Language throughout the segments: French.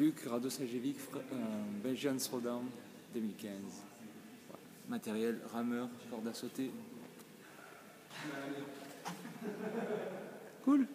Luc Radosajevic, euh, Belgian Throwdown 2015. Voilà. Matériel, rameur, corde à sauter. Cool.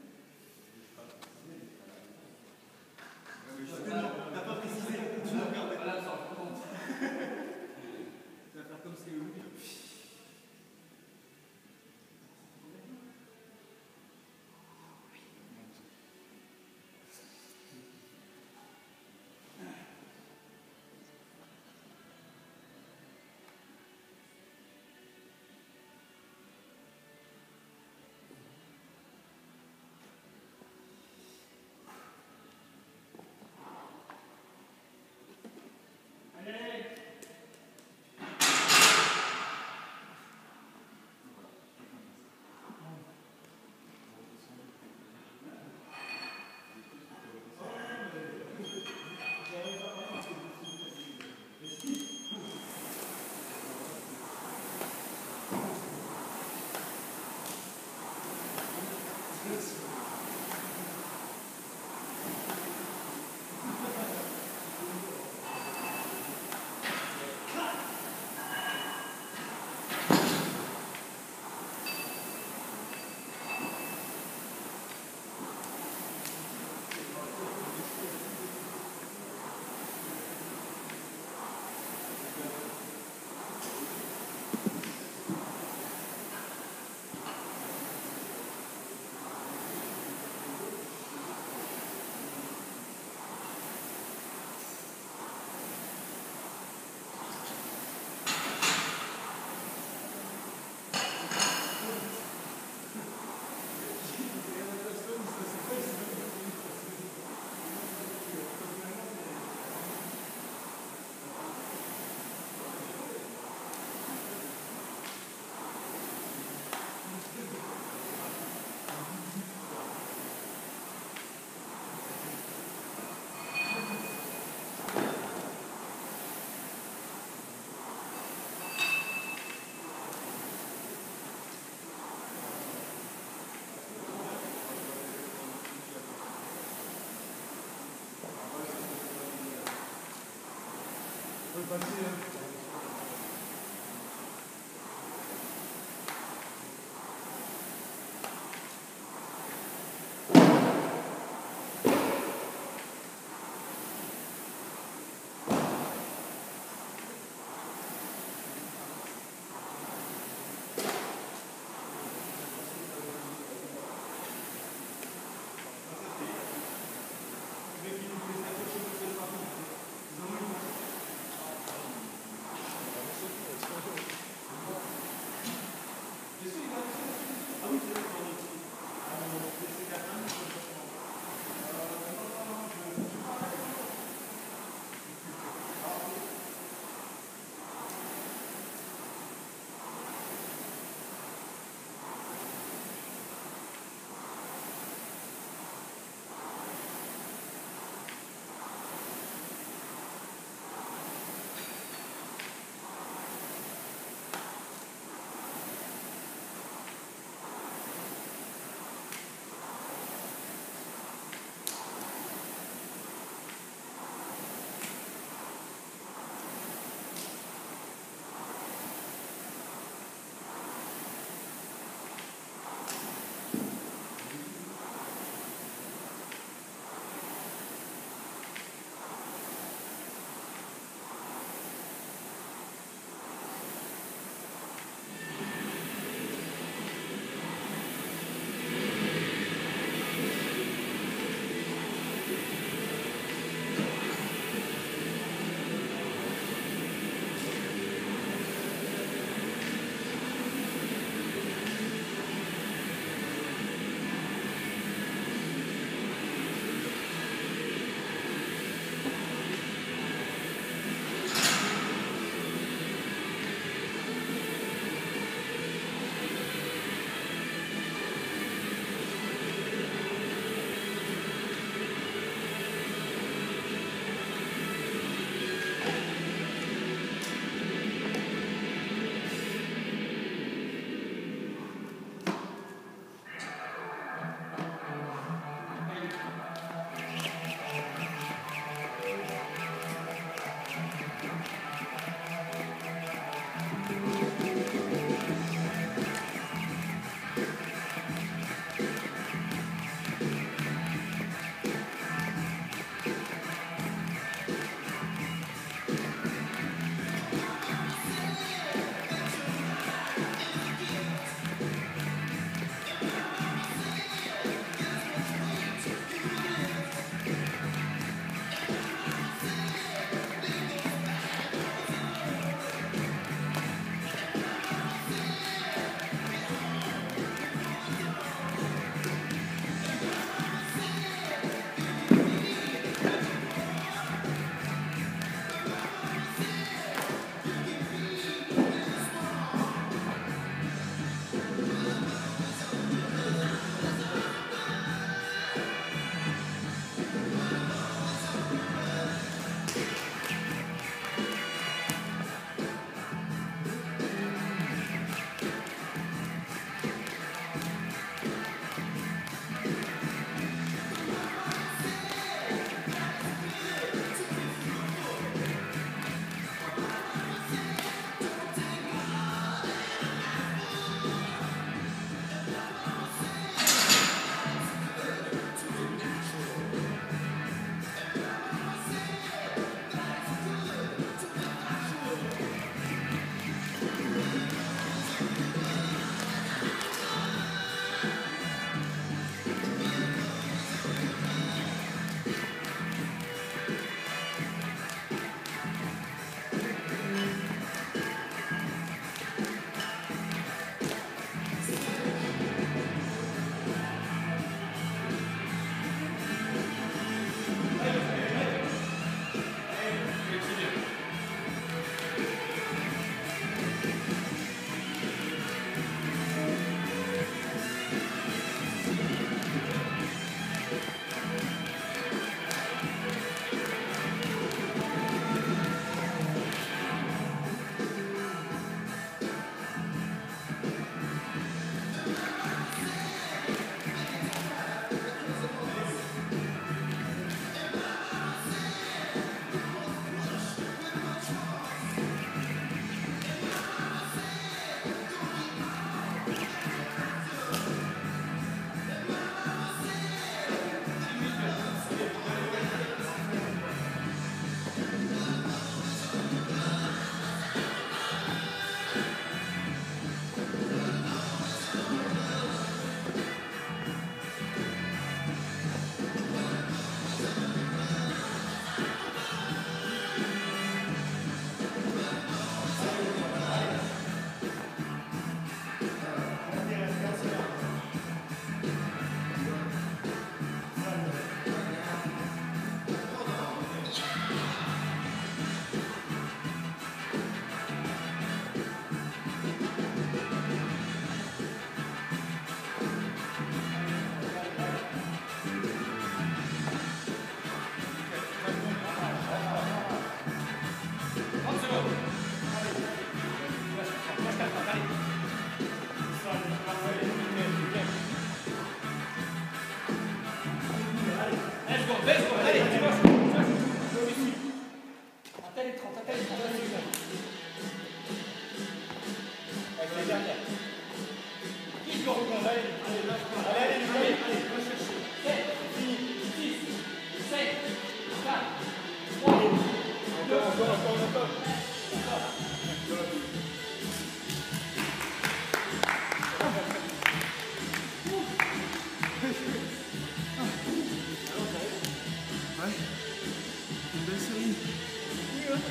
Thank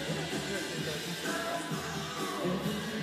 you.